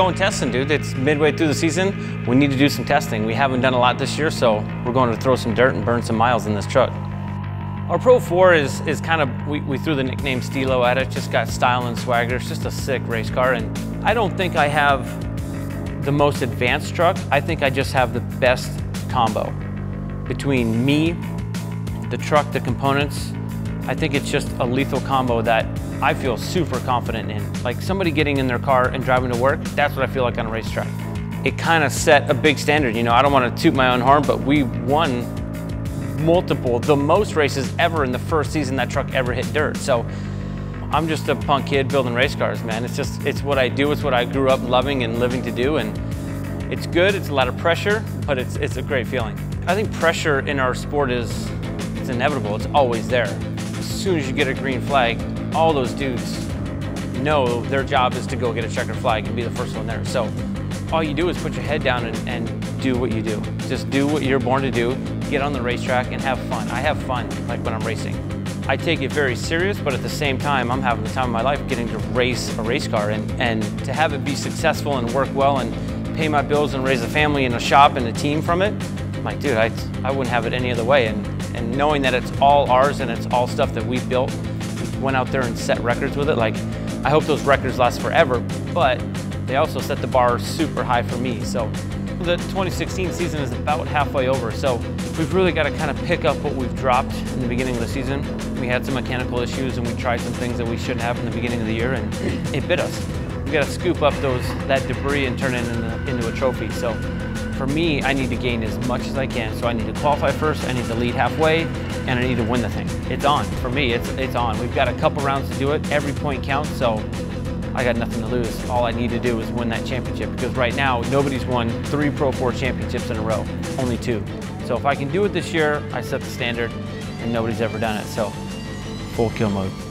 going testing, dude. It's midway through the season. We need to do some testing. We haven't done a lot this year, so we're going to throw some dirt and burn some miles in this truck. Our Pro 4 is, is kind of, we, we threw the nickname Stilo at it, just got style and swagger. It's just a sick race car, and I don't think I have the most advanced truck. I think I just have the best combo between me, the truck, the components. I think it's just a lethal combo that I feel super confident in. Like somebody getting in their car and driving to work, that's what I feel like on a racetrack. It kind of set a big standard. You know, I don't want to toot my own horn, but we won multiple, the most races ever in the first season that truck ever hit dirt. So I'm just a punk kid building race cars, man. It's just, it's what I do. It's what I grew up loving and living to do. And it's good. It's a lot of pressure, but it's, it's a great feeling. I think pressure in our sport is, it's inevitable. It's always there. As soon as you get a green flag, all those dudes know their job is to go get a checkered flag and be the first one there. So all you do is put your head down and, and do what you do. Just do what you're born to do, get on the racetrack and have fun. I have fun like when I'm racing. I take it very serious, but at the same time, I'm having the time of my life getting to race a race car and, and to have it be successful and work well and pay my bills and raise a family and a shop and a team from it, I'm like, dude, I, I wouldn't have it any other way. And, and knowing that it's all ours and it's all stuff that we built, went out there and set records with it, like, I hope those records last forever, but they also set the bar super high for me. So the 2016 season is about halfway over, so we've really got to kind of pick up what we've dropped in the beginning of the season. We had some mechanical issues and we tried some things that we shouldn't have in the beginning of the year and it bit us. We've got to scoop up those that debris and turn it into, into a trophy. So for me, I need to gain as much as I can. So I need to qualify first, I need to lead halfway, and I need to win the thing. It's on. For me, it's, it's on. We've got a couple rounds to do it. Every point counts, so I got nothing to lose. All I need to do is win that championship because right now nobody's won three Pro 4 championships in a row, only two. So if I can do it this year, I set the standard and nobody's ever done it. So full kill mode.